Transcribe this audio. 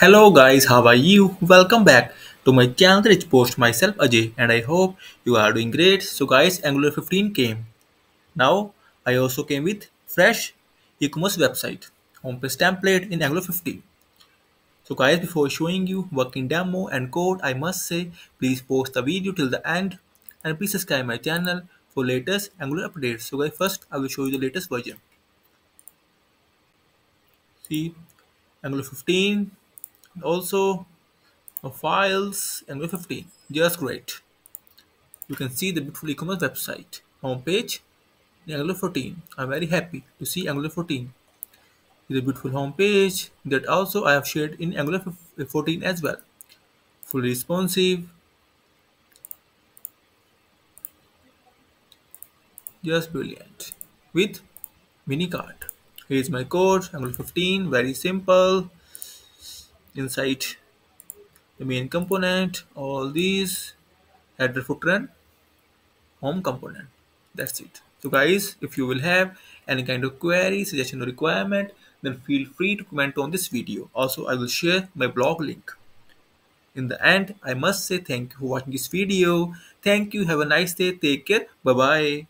Hello guys, how are you? Welcome back to my channel Rich Post. Myself Ajay and I hope you are doing great. So guys, Angular 15 came. Now I also came with fresh e-commerce website, homepage template in Angular 15. So guys, before showing you working demo and code, I must say please post the video till the end and please subscribe my channel for latest Angular updates. So guys, first I will show you the latest version. See Angular 15 also files Angular 15 just great. You can see the beautiful e-commerce website homepage Angular 14 I'm very happy to see Angular 14 is a beautiful homepage that also I have shared in Angular 14 as well. Fully responsive. Just brilliant. With mini cart here is my code Angular 15 very simple inside the main component all these header footer and home component. That's it. So guys if you will have any kind of query suggestion or requirement then feel free to comment on this video. Also i will share my blog link. In the end i must say thank you for watching this video. Thank you. Have a nice day. Take care. Bye bye